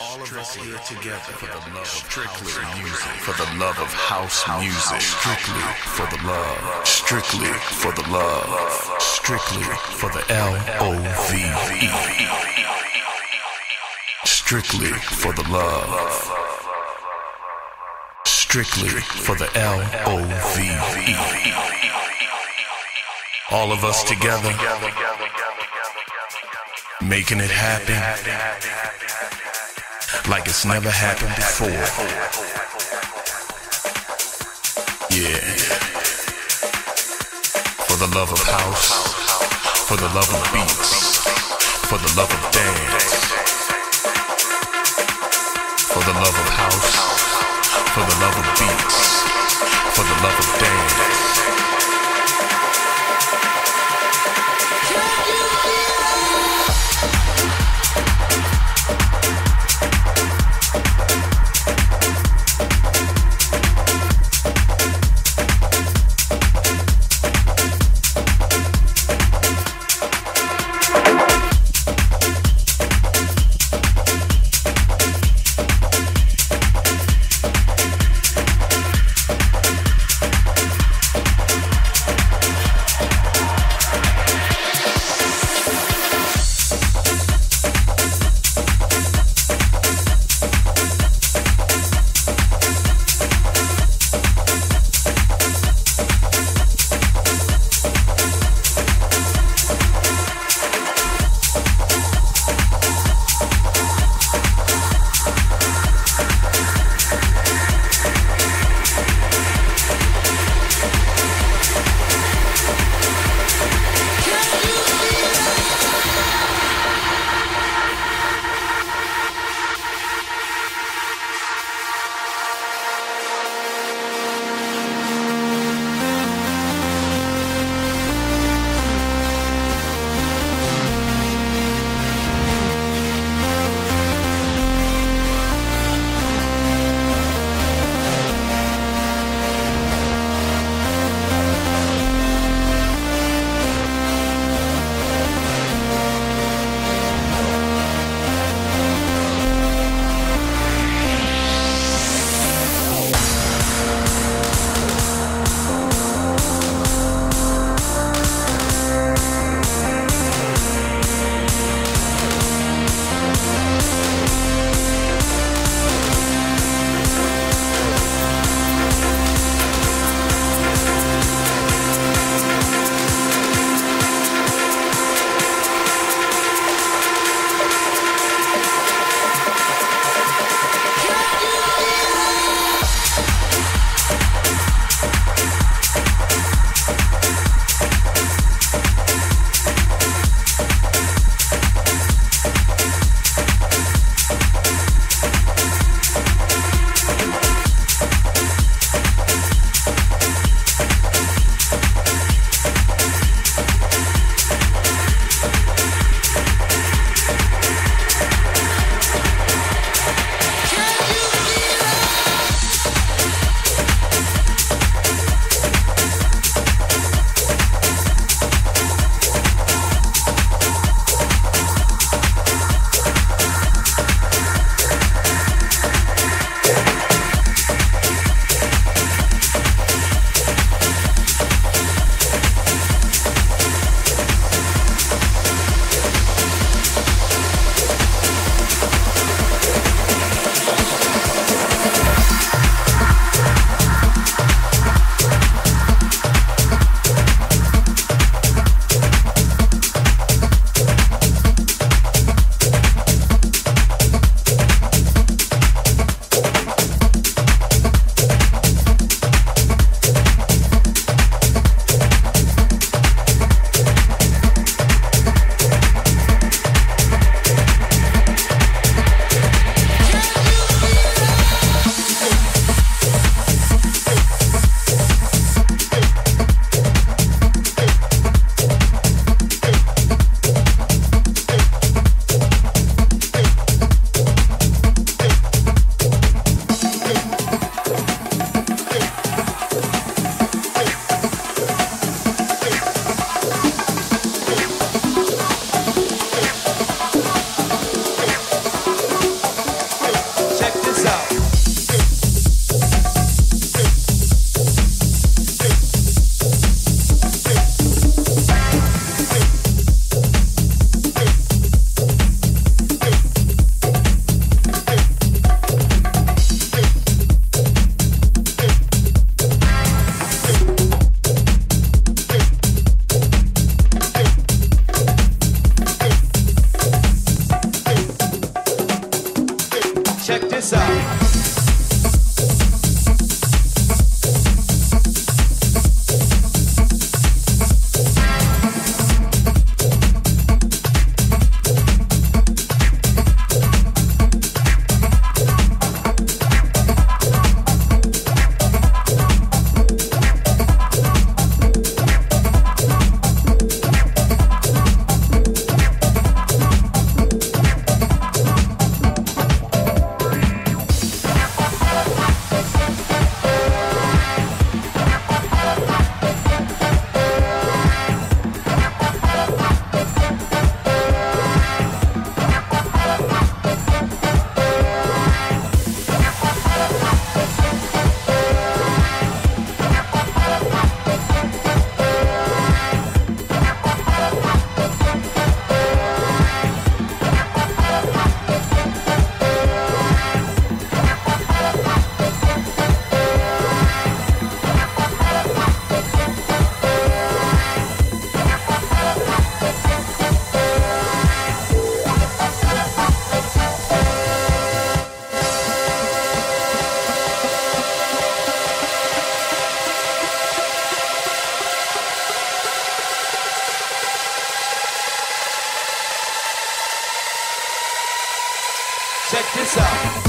All of us here together. for the love strictly music, for the love of house music, strictly for the love, strictly for the love, strictly for the L O V E, strictly for the love, strictly for the L O V E. All of us together, making it happen like it's never happened before. Yeah. For the love of house, for the love of beats, for the love of dance. For the love of house, for the love of beats, for the love of dance. Check this out.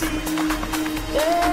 Yeah.